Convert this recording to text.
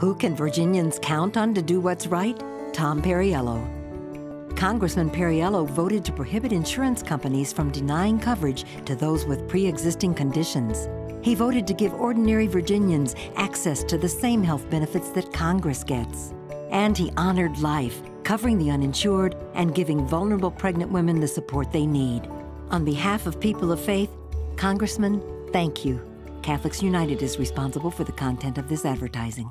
Who can Virginians count on to do what's right? Tom Perriello. Congressman Perriello voted to prohibit insurance companies from denying coverage to those with pre existing conditions. He voted to give ordinary Virginians access to the same health benefits that Congress gets. And he honored life, covering the uninsured and giving vulnerable pregnant women the support they need. On behalf of people of faith, Congressman, thank you. Catholics United is responsible for the content of this advertising.